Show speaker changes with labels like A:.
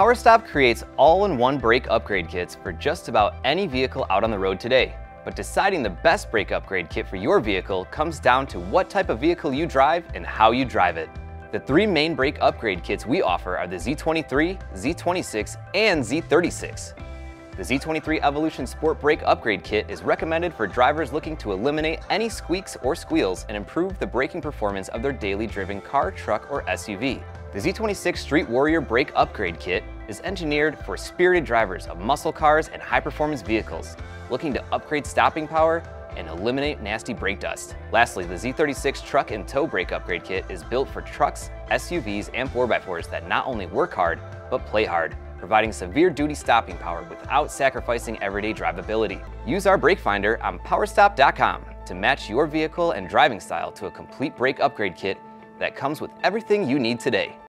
A: PowerStop creates all-in-one brake upgrade kits for just about any vehicle out on the road today. But deciding the best brake upgrade kit for your vehicle comes down to what type of vehicle you drive and how you drive it. The three main brake upgrade kits we offer are the Z23, Z26, and Z36. The Z23 Evolution Sport Brake Upgrade Kit is recommended for drivers looking to eliminate any squeaks or squeals and improve the braking performance of their daily driven car, truck, or SUV. The Z26 Street Warrior Brake Upgrade Kit is engineered for spirited drivers of muscle cars and high-performance vehicles looking to upgrade stopping power and eliminate nasty brake dust. Lastly, the Z36 Truck and Tow Brake Upgrade Kit is built for trucks, SUVs, and 4x4s that not only work hard, but play hard, providing severe duty stopping power without sacrificing everyday drivability. Use our brake finder on powerstop.com to match your vehicle and driving style to a complete brake upgrade kit that comes with everything you need today.